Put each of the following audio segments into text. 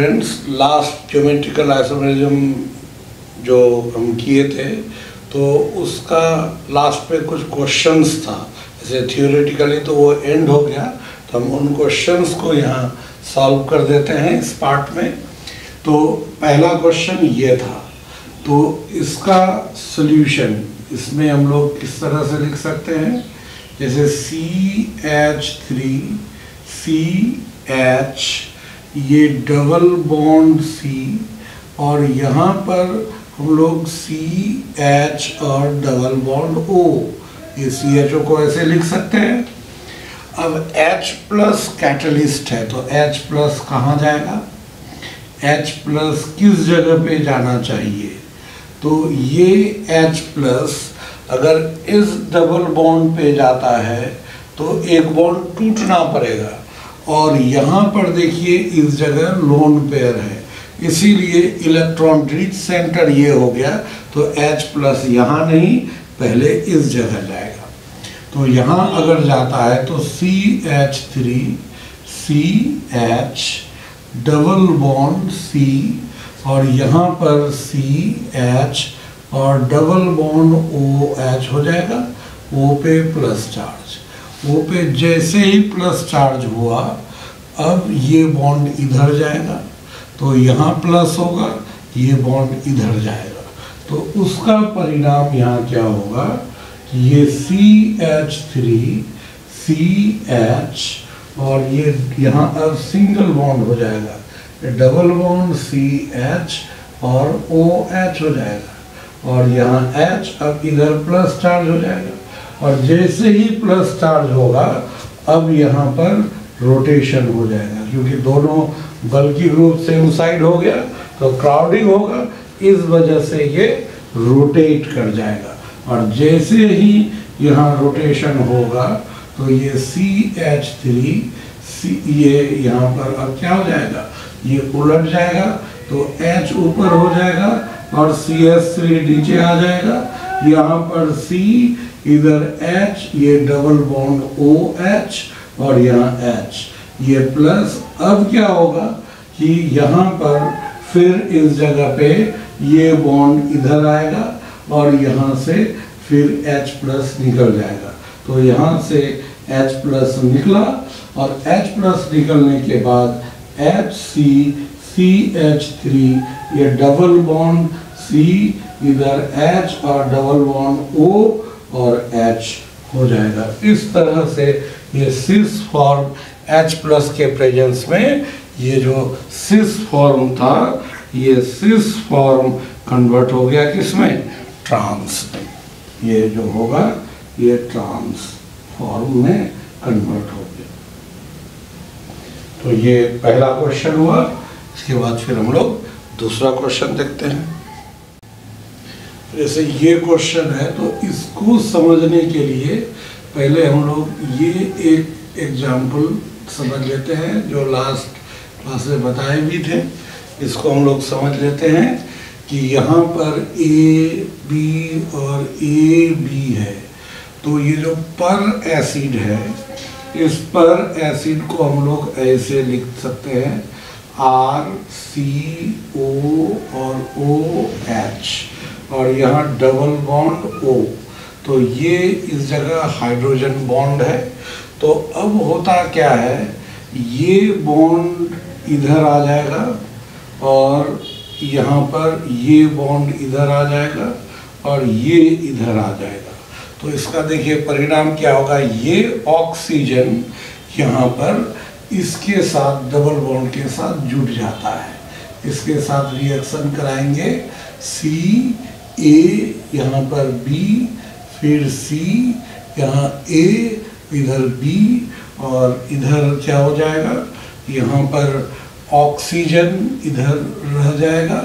Students last geometrical isomerism जो हम किए थे तो उसका लास्ट में कुछ क्वेश्चंस था। जैसे थियोरेटिकली तो वो एंड हो गया तो हम उन क्वेश्चंस को यहाँ सॉल्व कर देते हैं इस पार्ट में। तो पहला क्वेश्चन ये था। तो इसका सॉल्यूशन इसमें हम लोग किस तरह से लिख सकते हैं? जैसे C H three C H ये डबल बॉन्ड सी और यहाँ पर हम लोग सी एच और डबल बॉन्ड ओ ये सी एच ओ को ऐसे लिख सकते हैं। अब H प्लस कैटलिस्ट है तो H प्लस कहाँ जाएगा? H प्लस किस जगह पे जाना चाहिए? तो ये H प्लस अगर इस डबल बॉन्ड पे जाता है तो एक बॉन्ड टूटना पड़ेगा। और यहाँ पर देखिए इस जगह लोन पेयर है। इसीलिए इलेक्ट्रॉन रिच सेंटर ये हो गया तो H प्लस यहाँ नहीं, पहले इस जगह जाएगा। तो यहाँ अगर जाता है तो C H three C H double bond C और यहाँ पर सी एच और डबल बॉन्ड ओ एच हो जाएगा ओ पे प्लस चार्ज ओ पे जैसे ही प्लस चार्ज हुआ, अब ये बॉन्ड इधर जाएगा तो यहाँ प्लस होगा, ये बॉन्ड इधर जाएगा। तो उसका परिणाम यहाँ क्या होगा कि ये C H three C H और ये यहाँ अब सिंगल बॉन्ड हो जाएगा। डबल बॉन्ड सी एच और ओ एच हो जाएगा। और यहाँ एच अब इधर प्लस चार्ज हो जाएगा। और जैसे ही प्लस चार्ज होगा, अब यहाँ पर रोटेशन हो जाएगा, क्योंकि दोनों बल्कि रूप से साइड हो गया तो क्राउडिंग होगा, इस वजह से ये रोटेट कर जाएगा। और जैसे ही यहाँ रोटेशन होगा तो ये सी एच थ्री सी ये यहाँ पर अब क्या हो जाएगा? ये उलट जाएगा तो एच ऊपर हो जाएगा और सी एस थ्री नीचे आ जाएगा। यहाँ पर सी इधर एच ये डबल बॉन्ड ओ एच और यहाँ एच ये प्लस अब क्या होगा कि यहाँ पर फिर इस जगह पे ये बॉन्ड इधर आएगा और यहाँ से फिर H प्लस निकल जाएगा। तो यहाँ से H प्लस निकला और H प्लस निकलने के बाद H C C H three ये डबल बॉन्ड सी इधर H और डबल बॉन्ड O और H हो जाएगा। इस तरह से ये सिस फॉर्म H प्लस के प्रेजेंस में ये जो सिस फॉर्म था, ये सिस फॉर्म कन्वर्ट हो गया किसमें ट्रांस ये जो होगा, ये ट्रांस फॉर्म में कन्वर्ट हो गया। तो ये पहला क्वेश्चन हुआ, इसके बाद फिर हम लोग दूसरा क्वेश्चन देखते हैं। जैसे ये क्वेश्चन है तो इसको समझने के लिए पहले हम लोग ये एक एग्ज़ाम्पल समझ लेते हैं, जो लास्ट क्लास में बताए भी थे। इसको हम लोग समझ लेते हैं कि यहाँ पर ए बी और ए बी है। तो ये जो पर एसिड है, इस पर एसिड को हम लोग ऐसे लिख सकते हैं आर सी ओ और ओ एच और यहाँ डबल बॉन्ड ओ तो ये इस जगह हाइड्रोजन बॉन्ड है। तो अब होता क्या है? ये बॉन्ड इधर आ जाएगा और यहाँ पर ये बॉन्ड इधर आ जाएगा और ये इधर आ जाएगा। तो इसका देखिए परिणाम क्या होगा? ये ऑक्सीजन यहाँ पर इसके साथ डबल बॉन्ड के साथ जुट जाता है। इसके साथ रिएक्शन कराएँगे सी ए यहाँ पर बी फिर सी यहाँ ए इधर बी और इधर क्या हो जाएगा? यहाँ पर ऑक्सीजन इधर रह जाएगा।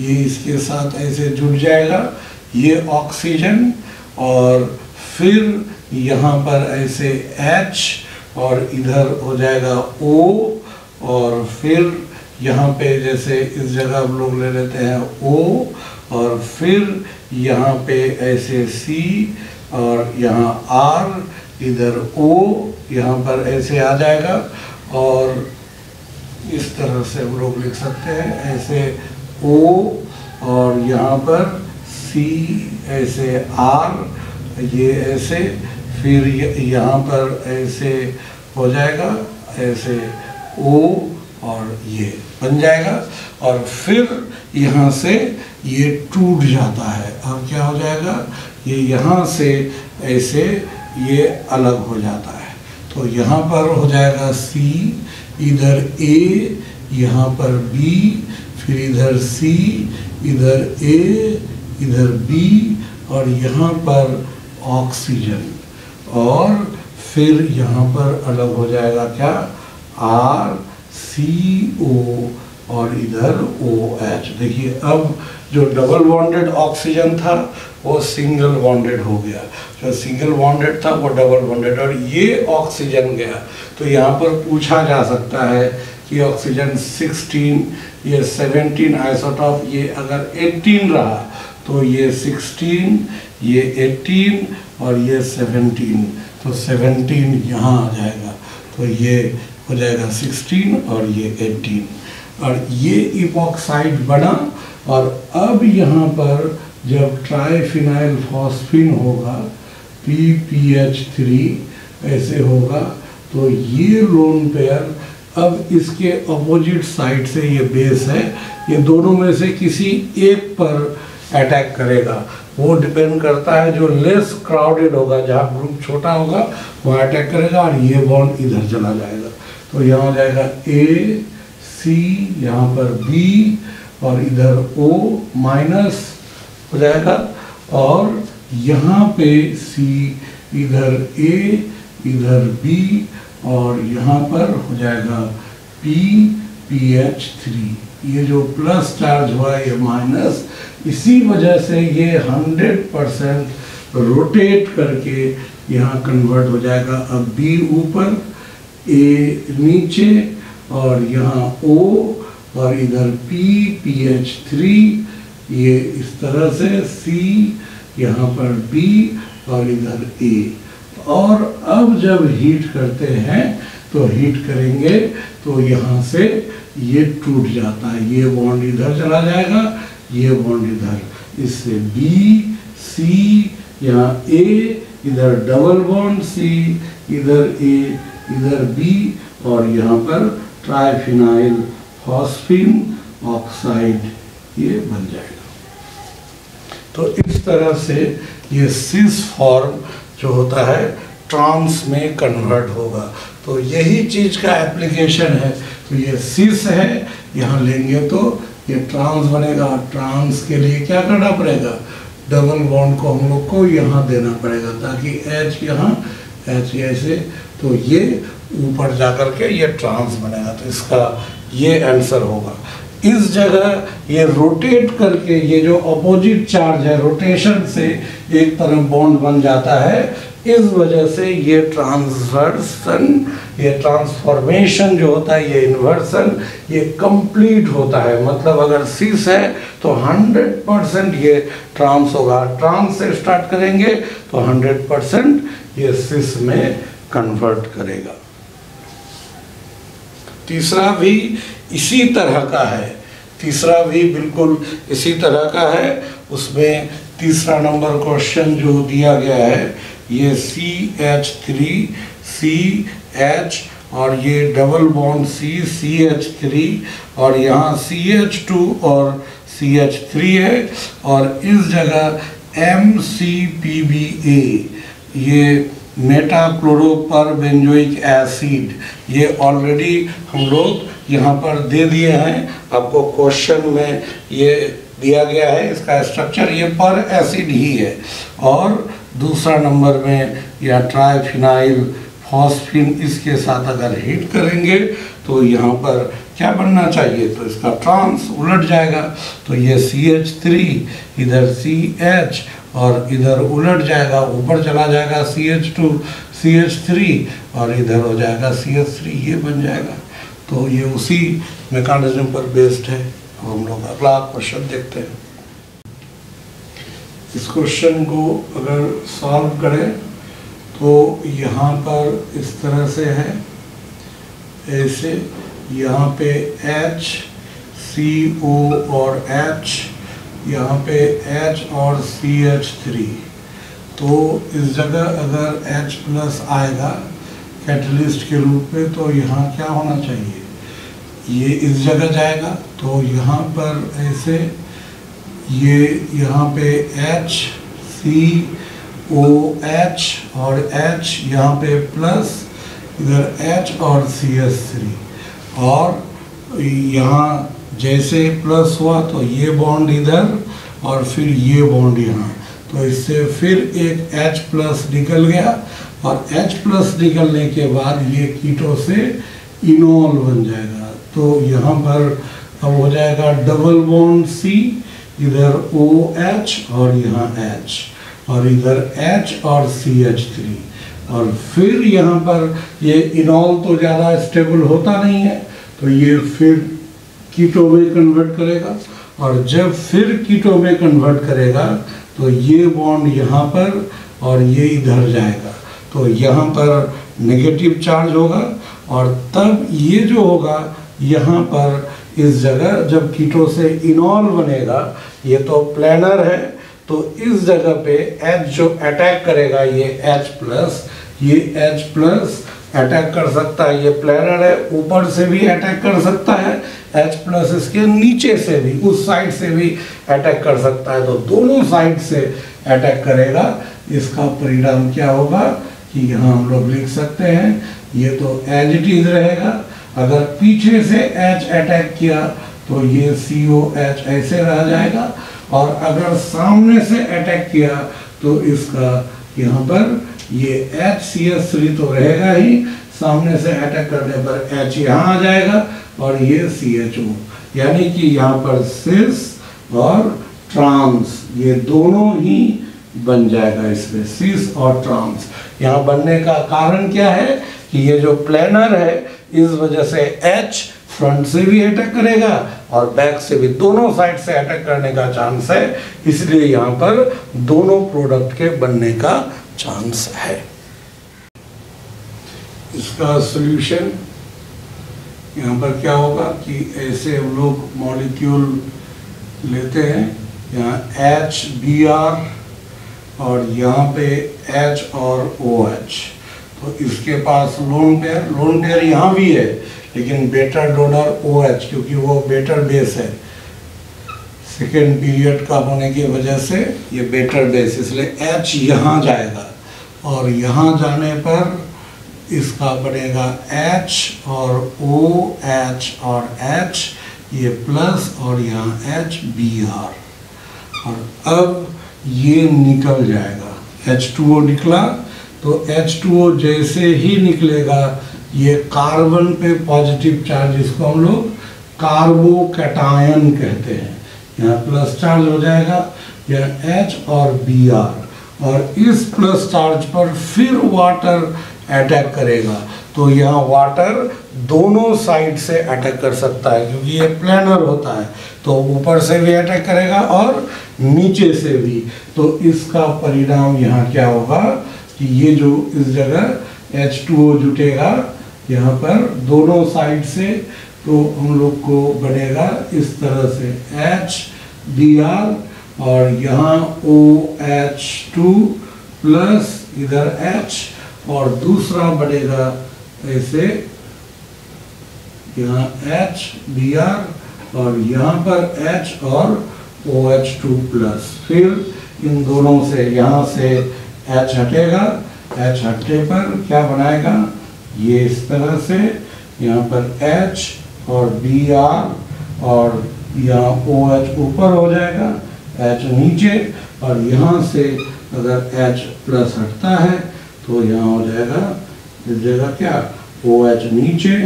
ये इसके साथ ऐसे जुड़ जाएगा। ये ऑक्सीजन, और फिर यहाँ पर ऐसे H, और इधर हो जाएगा O, और फिर यहाँ पे जैसे इस जगह हम लोग ले लेते हैं O और फिर यहाँ पे ऐसे C और यहाँ R, इधर O, यहाँ पर ऐसे आ जाएगा। और इस तरह से हम लोग लिख सकते हैं, ऐसे ओ और यहाँ पर सी ऐसे आर ये ऐसे, फिर यहाँ पर ऐसे हो जाएगा, ऐसे ओ और ये बन जाएगा। और फिर यहाँ से ये टूट जाता है। अब क्या हो जाएगा? ये यहाँ से ऐसे ये अलग हो जाता है। तो यहाँ पर हो जाएगा सी इधर ए यहाँ पर बी फिर इधर सी इधर ए इधर बी और यहाँ पर ऑक्सीजन। और फिर यहाँ पर अलग हो जाएगा क्या? आर सी ओ और इधर ओ एच देखिए, अब जो डबल बॉन्डेड ऑक्सीजन था, वो सिंगल बॉन्डेड हो गया। जो सिंगल बॉन्डेड था, वो डबल बॉन्डेड और ये ऑक्सीजन गया। तो यहाँ पर पूछा जा सकता है कि ऑक्सीजन 16 ये 17 आइसोटॉप ये अगर 18 रहा तो ये 16 ये 18 और ये 17 तो 17 यहाँ आ जाएगा। तो ये हो जाएगा 16 और ये 18 और ये इपॉक्साइड बना और अब यहाँ पर जब ट्राईफिनाइल फॉस्फिन होगा पी पी एच थ्री ऐसे होगा तो ये लोन पेयर अब इसके अपोजिट साइड से ये बेस है। ये दोनों में से किसी एक पर अटैक करेगा। वो डिपेंड करता है जो लेस क्राउडेड होगा, जहाँ ग्रुप छोटा होगा, वहाँ अटैक करेगा और ये बॉन्ड इधर चला जाएगा। तो यहाँ हो जाएगा ए सी यहाँ पर बी और इधर ओ माइनस हो जाएगा और यहाँ पे सी इधर ए इधर बी और यहाँ पर हो जाएगा पी पी एच थ्री ये जो प्लस चार्ज हुआ ये माइनस इसी वजह से ये हंड्रेड परसेंट रोटेट करके यहाँ कन्वर्ट हो जाएगा। अब बी ऊपर ए नीचे और यहाँ ओ और इधर पी पी एच थ्री ये इस तरह से सी यहाँ पर बी और इधर ए और अब जब हीट करते हैं तो हीट करेंगे तो यहाँ से ये टूट जाता है। ये बॉन्ड इधर चला जाएगा, ये बॉन्ड इधर। इससे बी सी यहाँ ए इधर डबल बॉन्ड सी इधर ए इधर बी और यहाँ पर ट्राइफिनाइल फॉस्फिन ऑक्साइड ये बन जाएगा। तो इस तरह से ये सिस फॉर्म जो होता है ट्रांस में कन्वर्ट होगा। तो यही चीज़ का एप्लीकेशन है। तो ये सिस है, यहाँ लेंगे तो ये ट्रांस बनेगा। ट्रांस के लिए क्या करना पड़ेगा? डबल बॉन्ड को हम लोग को यहाँ देना पड़ेगा, ताकि एच यहाँ एच ऐसे। तो ये ऊपर जाकर के ये ट्रांस बनेगा तो इसका ये आंसर होगा। इस जगह ये रोटेट करके ये जो अपोजिट चार्ज है रोटेशन से एक तरफ़ बॉन्ड बन जाता है, इस वजह से ये ट्रांसवर्सन ये ट्रांसफॉर्मेशन जो होता है, ये इन्वर्सन ये कंप्लीट होता है। मतलब अगर सिस है तो 100 परसेंट ये ट्रांस होगा। ट्रांस से स्टार्ट करेंगे तो 100 परसेंट ये सिस में कन्वर्ट करेगा। तीसरा भी इसी तरह का है। तीसरा भी बिल्कुल इसी तरह का है। उसमें तीसरा नंबर क्वेश्चन जो दिया गया है, ये C H three C H और ये double bond C C H three और यहाँ सी एच टू और सी एच थ्री है और इस जगह M C P B A ये मेटाक्लोरोपर बेंजोइक एसिड ये ऑलरेडी हम लोग यहाँ पर दे दिए हैं। आपको क्वेश्चन में ये दिया गया है, इसका स्ट्रक्चर ये पर एसिड ही है। और दूसरा नंबर में या ट्राइफिनाइल फॉस्फिन इसके साथ अगर हीट करेंगे तो यहाँ पर क्या बनना चाहिए? तो इसका ट्रांस उलट जाएगा। तो ये सी एच थ्री इधर सी एच और इधर उलट जाएगा, ऊपर चला जाएगा C H two C H three और इधर हो जाएगा सी एच थ्री ये बन जाएगा। तो ये उसी मेकानिज्म पर बेस्ड है। हम लोग अगला क्वेश्चन देखते हैं। इस क्वेश्चन को अगर सॉल्व करें तो यहाँ पर इस तरह से है। ऐसे यहाँ पे H सी ओ और H यहाँ पे H और सी एच थ्री तो इस जगह अगर H प्लस आएगा कैटलिस्ट के रूप में तो यहाँ क्या होना चाहिए? ये इस जगह जाएगा तो यहाँ पर ऐसे ये यहाँ पे H सी ओ एच और H यहाँ पे प्लस इधर H और सी एस थ्री और यहाँ जैसे प्लस हुआ तो ये बॉन्ड इधर और फिर ये बॉन्ड यहाँ। तो इससे फिर एक H प्लस निकल गया और H प्लस निकलने के बाद ये कीटो से इनोल बन जाएगा। तो यहाँ पर अब हो जाएगा डबल बॉन्ड सी इधर ओ एच और यहाँ एच और इधर एच और सी एच थ्री और फिर यहाँ पर ये इनॉल तो ज़्यादा स्टेबल होता नहीं है तो ये फिर कीटो में कन्वर्ट करेगा और जब फिर कीटो में कन्वर्ट करेगा तो ये बॉन्ड यहाँ पर और ये इधर जाएगा। तो यहाँ पर नेगेटिव चार्ज होगा और तब ये जो होगा, यहाँ पर इस जगह जब कीटो से इनॉल बनेगा, ये तो प्लानर है तो इस जगह पे एच जो अटैक करेगा, ये एच प्लस ये एच प्लस अटैक कर सकता है, ये प्लानर है, ऊपर से भी अटैक कर सकता है, H प्लस इसके नीचे से भी, उस साइड से भी अटैक कर सकता है तो दोनों साइड से अटैक करेगा। इसका परिणाम क्या होगा कि यहाँ हम लोग लिख सकते हैं, ये तो एज इट इज़ रहेगा। अगर पीछे से एच अटैक किया तो ये सी ओ एच ऐसे रह जाएगा। और अगर सामने से अटैक किया तो इसका यहाँ पर ये एच सी एस थ्री तो रहेगा ही, सामने से अटैक करने पर एच यहाँ आ जाएगा और ये सी एच ओ यानी कि यहाँ पर सिस और ट्रांस ये दोनों ही बन जाएगा इसमें सिस और ट्रांस यहाँ बनने का कारण क्या है कि ये जो प्लानर है, इस वजह से एच फ्रंट से भी अटैक करेगा और बैक से भी दोनों साइड से अटैक करने का चांस है, इसलिए यहाँ पर दोनों प्रोडक्ट के बनने का चांस है। इसका सोल्यूशन यहाँ पर क्या होगा कि ऐसे हम लोग मॉलिक्यूल लेते हैं, यहाँ एच बी आर और यहाँ पे एच और ओ एच तो इसके पास लोन पेयर लोन पेयर यहाँ भी है, लेकिन बेटर डोनर ओ एच क्योंकि वो बेटर बेस है। सेकेंड पीरियड का होने की वजह से ये बेटर बेस इसलिए एच यहाँ जाएगा। और यहाँ जाने पर इसका बनेगा एच और ओ एच और एच ये प्लस और यहाँ एच बी आर और अब ये निकल जाएगा। एच टू ओ निकला तो एच टू ओ जैसे ही निकलेगा, ये कार्बन पे पॉजिटिव चार्ज इसको हम लोग कार्बोकैटायन कहते हैं। यहाँ प्लस चार्ज हो जाएगा यह H और बी आर और इस प्लस चार्ज पर फिर वाटर अटैक करेगा। तो यहाँ वाटर दोनों साइड से अटैक कर सकता है, क्योंकि ये प्लानर होता है। तो ऊपर से भी अटैक करेगा और नीचे से भी। तो इसका परिणाम यहाँ क्या होगा कि ये जो इस जगह H2O जुटेगा, यहाँ पर दोनों साइड से तो हम लोग को बनेगा इस तरह से एच डी आर और यहाँ ओ एच टू प्लस इधर एच और दूसरा बनेगा ऐसे यहाँ एच बी आर और यहाँ पर एच और ओ एच टू प्लस फिर इन दोनों से यहाँ से एच हटेगा। एच हटने पर क्या बनाएगा? ये इस तरह से यहाँ पर एच और बी आर और यहाँ ओ एच ऊपर हो जाएगा एच नीचे और यहाँ से अगर एच प्लस हटता है तो यहाँ हो जाएगा इस जगह क्या? ओ एच नीचे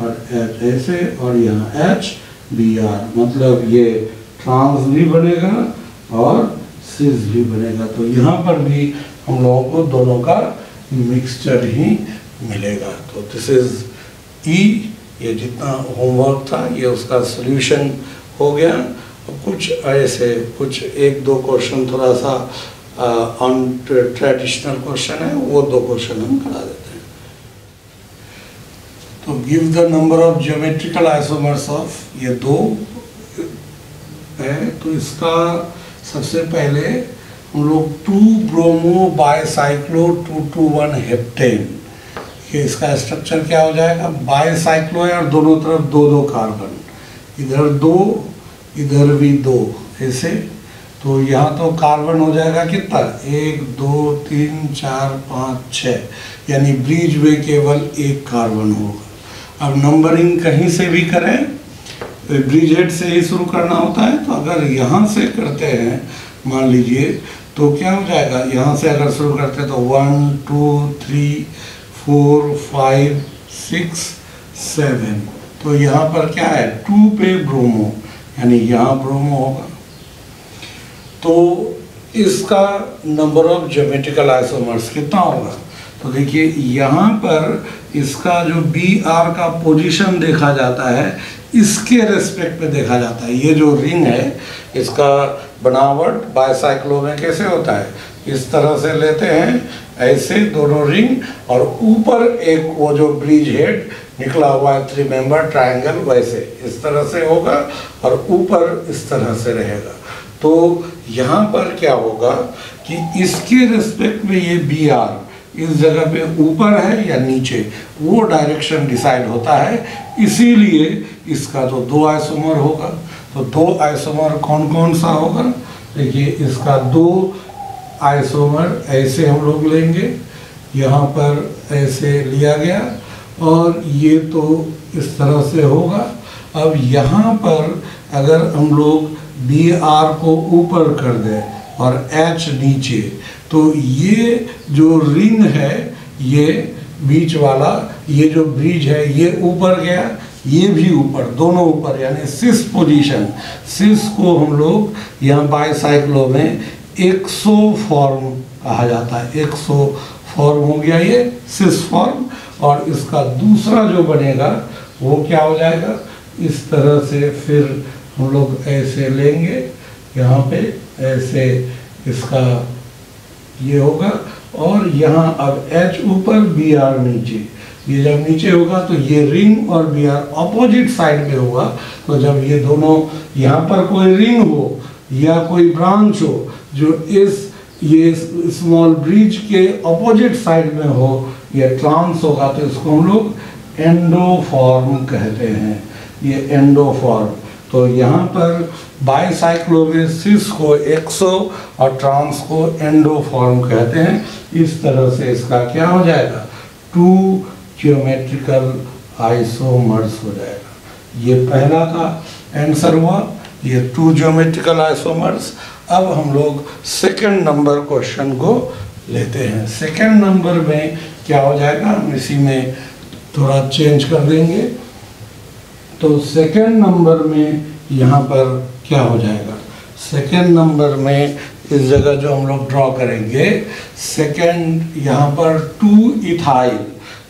और एच ऐसे और यहाँ एच बी आर मतलब ये ट्रांस भी बनेगा और सिस भी बनेगा। तो यहाँ पर भी हम लोगों को दोनों का मिक्सचर ही मिलेगा। तो दिस इज़ ई ये जितना होमवर्क था, ये उसका सोल्यूशन हो गया। कुछ ऐसे, कुछ एक दो क्वेश्चन थोड़ा सा ऑन ट्रेडिशनल क्वेश्चन है, वो दो क्वेश्चन हम करा देते हैं। तो give the number of geometrical isomers of ये दो है। तो इसका सबसे पहले हम लोग two bromo bicyclo two two one heptane ये इसका स्ट्रक्चर क्या हो जाएगा? बायसाइक्लो है और दोनों तरफ़ दो दो कार्बन इधर दो, इधर भी दो, ऐसे। तो यहाँ तो कार्बन हो जाएगा कितना? एक, दो, तीन, चार, पाँच छः यानी ब्रिज में केवल एक कार्बन होगा। अब नंबरिंग कहीं से भी करें तो ब्रिज हेड से ही शुरू करना होता है। तो अगर यहाँ से करते हैं, मान लीजिए तो क्या हो जाएगा? यहाँ से अगर शुरू करते हैं तो one two three four, five, six, seven. तो यहाँ पर क्या है? टू पे ब्रोमो, यानी यहाँ ब्रोमो होगा। तो इसका नंबर ऑफ़ ज्योमेट्रिकल आइसोमर्स कितना होगा? तो देखिए, यहाँ पर इसका जो बी आर का पोजीशन देखा जाता है, इसके रेस्पेक्ट में देखा जाता है। ये जो रिंग है, इसका बनावट बायसाइक्लो में कैसे होता है? इस तरह से लेते हैं, ऐसे दोनों रिंग, और ऊपर एक वो जो ब्रिज हेड निकला हुआ है थ्री मेंबर ट्रायंगल वैसे इस तरह से होगा और ऊपर इस तरह से रहेगा। तो यहाँ पर क्या होगा कि इसके रिस्पेक्ट में ये बी आर इस जगह पे ऊपर है या नीचे, वो डायरेक्शन डिसाइड होता है। इसीलिए इसका तो दो आइसोमर होगा। तो दो आइसोमर कौन कौन सा होगा? देखिए, इसका दो आइसोमर ऐसे हम लोग लेंगे। यहाँ पर ऐसे लिया गया और ये तो इस तरह से होगा। अब यहाँ पर अगर हम लोग बी आर को ऊपर कर दें और एच नीचे तो ये जो रिंग है, ये बीच वाला, ये जो ब्रिज है, ये ऊपर गया। ये भी ऊपर, दोनों ऊपर, यानी सिस पोजीशन सिस को हम लोग यहाँ बाईसाइक्लो में एक्सो फॉर्म कहा जाता है। एक्सो फॉर्म हो गया ये सिस फॉर्म और इसका दूसरा जो बनेगा, वो क्या हो जाएगा? इस तरह से फिर हम लोग ऐसे लेंगे, यहाँ पे ऐसे इसका ये होगा, और यहाँ अब एच ऊपर बी आर नीचे। ये जब नीचे होगा तो ये रिंग और बी आर अपोजिट साइड में होगा। तो जब ये दोनों यहाँ पर कोई रिंग हो या कोई ब्रांच हो जो इस, ये स्मॉल ब्रिज के अपोजिट साइड में हो, या ट्रांस होगा तो इसको हम लोग एंडोफॉर्म कहते हैं। ये एंडोफॉर्म तो यहाँ पर बाईसाइक्लोमेसिस को एक्सो और ट्रांस को एंडोफॉर्म कहते हैं। इस तरह से इसका क्या हो जाएगा? टू जियोमेट्रिकल आइसोमर्स हो जाएगा। ये पहला का आंसर हुआ, ये टू जियोमेट्रिकल आइसोमर्स अब हम लोग सेकंड नंबर क्वेश्चन को लेते हैं। सेकंड नंबर में क्या हो जाएगा? हम इसी में थोड़ा चेंज कर देंगे। तो सेकेंड नंबर में यहाँ पर क्या हो जाएगा? सेकेंड नंबर में इस जगह जो हम लोग ड्रॉ करेंगे सेकेंड यहाँ पर टू इथाइल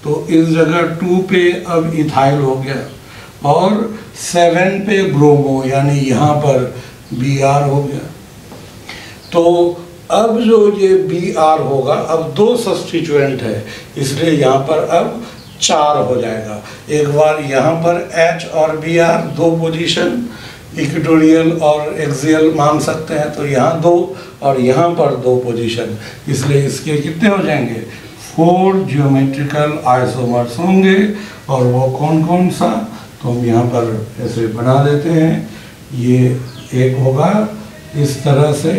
तो इस जगह टू पे अब इथाइल हो गया और सेवन पे ब्रोमो यानी यहाँ पर बी आर हो गया। तो अब जो ये बी आर होगा, अब दो सब्सटीचुएंट है, इसलिए यहाँ पर अब चार हो जाएगा। एक बार यहाँ पर एच और बी आर दो पोजीशन इक्वेटोरियल और एक्सियल मान सकते हैं तो यहाँ दो और यहाँ पर दो पोजीशन इसलिए इसके कितने हो जाएँगे? फोर जियोमेट्रिकल आइसोमर्स होंगे, और वो कौन कौन सा? तो हम यहाँ पर ऐसे बना देते हैं। ये एक होगा, इस तरह से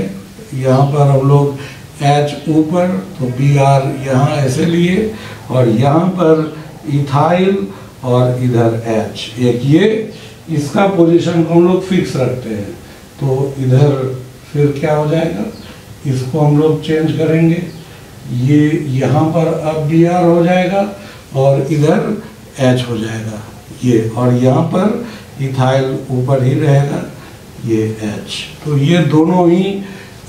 यहाँ पर हम लोग एच ऊपर तो बी आर यहाँ ऐसे लिए, और यहाँ पर इथाइल और इधर एच एक ये, इसका पोजीशन को हम लोग फिक्स रखते हैं। तो इधर फिर क्या हो जाएगा? इसको हम लोग चेंज करेंगे। ये यहाँ पर अब बी आर हो जाएगा और इधर एच हो जाएगा, ये और यहाँ पर इथाइल ऊपर ही रहेगा, ये एच तो ये दोनों ही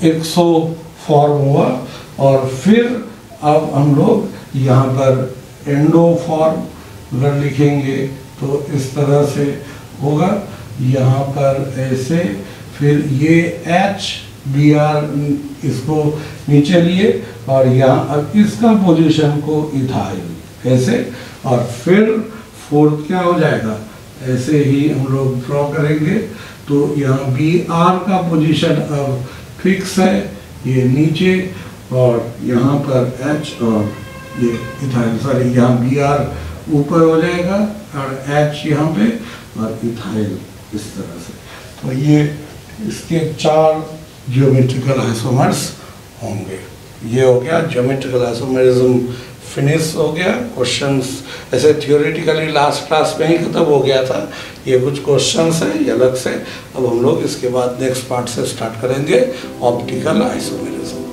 एक्सो फॉर्म हुआ और फिर अब हम लोग यहाँ पर एंडो फॉर्म अगर लिखेंगे तो इस तरह से होगा। यहाँ पर ऐसे फिर ये एच बी आर इसको नीचे लिए और यहाँ अब इसका पोजीशन को इथाइल ऐसे और फिर फोर्थ क्या हो जाएगा? ऐसे ही हम लोग ड्रॉ करेंगे। तो यहाँ बी आर का पोजीशन अब फिक्स है, ये नीचे, और यहाँ पर एच और ये इथाइल सॉरी यहाँ बी आर ऊपर हो जाएगा, और एच यहाँ पे, और इथाइल इस तरह से। तो ये इसके चार जियोमेट्रिकल आइसोमर्स होंगे। ये हो गया ज्योमेट्रिकल आइसोमेरिज्म फिनिश हो गया क्वेश्चंस ऐसे थियोरेटिकली लास्ट क्लास में ही खत्म हो गया था। ये कुछ क्वेश्चंस है, ये अलग से। अब हम लोग इसके बाद नेक्स्ट पार्ट से स्टार्ट करेंगे ऑप्टिकल आइसोमेरिज्म